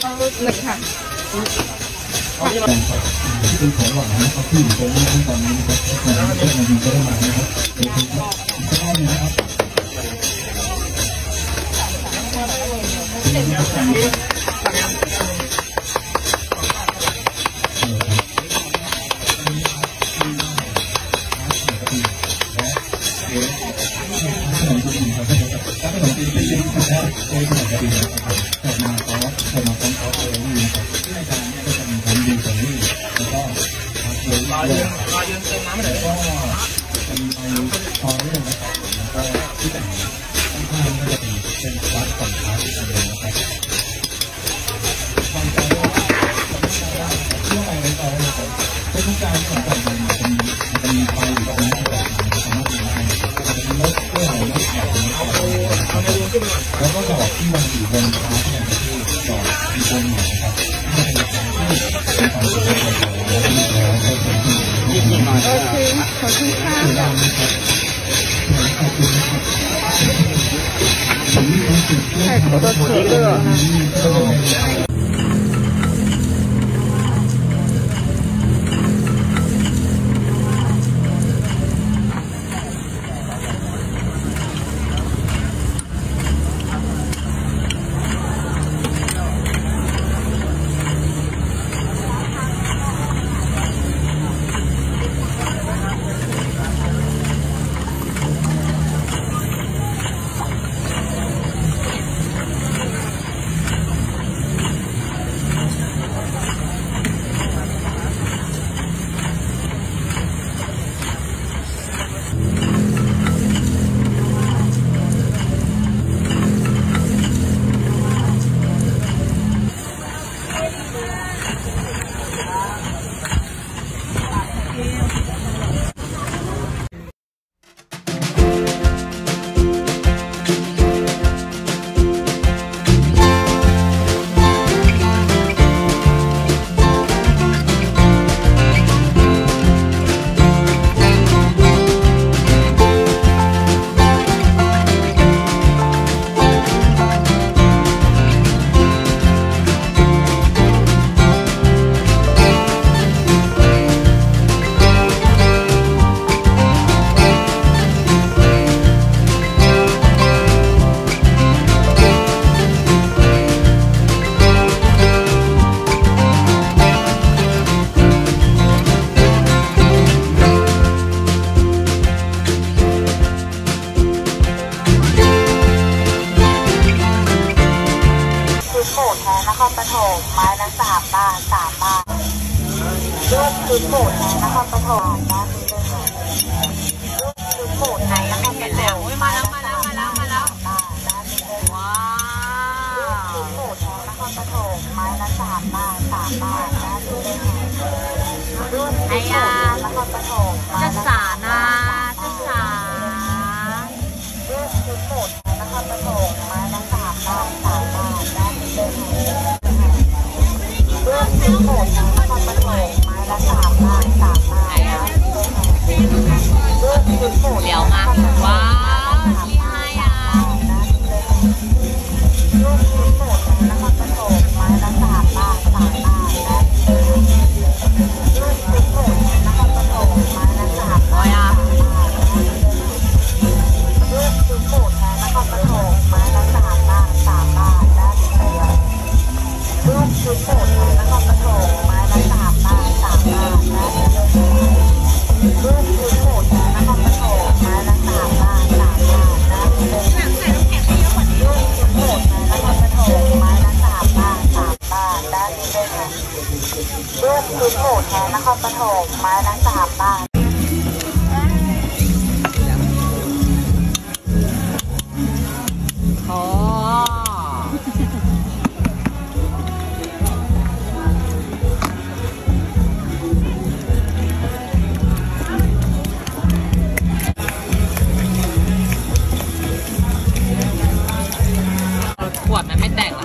เอาหนึ่งค่ะเป็นของหวานนะครับที่อยู่ตรงนี้ตอนนี้นะครับทุกคนเพื่อนดีก็ได้มานะครับเดี๋ยวคุณก็ได้นะครับ นเป็นชิ้นนะครับเป็นขนมจีนนะครับแต่มาซอสแต่มาพร้อมซอสเลยนี่นะครับที่ในจานนี้ก็จะมีทั้งดีตรงนี้แล้วก็ผักเลยรอด้วยืนรอยืนเติมน้ำหน่อยก็จะมีไปพอยด้วยนะครับแล้วก็ที่แต่าง แล้วก็ดอกที่วางอยู่บนท้ายที่เป็นที่ดอกมีโคนหน่อยนะครับที่เป็นดอกที่มีความสวยงามแล้วก็มีแล้วก็เป็นที่โอเคขอบคุณค่ะสีดำนะครับขอบคุณนะครับใช่ตัวเครปฐมไม้ละสามบาทสามบาทลูกคือโขดแท้นครปฐมนะคุณเลยค่ะลูกคือโขดแท้นครปฐมมาแล้วมาแล้วมาแล้วมาแล้วว้าวคือโขดแท้นครปฐมไม้ละสามบาทสามบาทนะคุณเลือโขดแท้นครปฐมไม้ละสามบา รปฐมไม้ละสามบาทขวดมันไม่แตก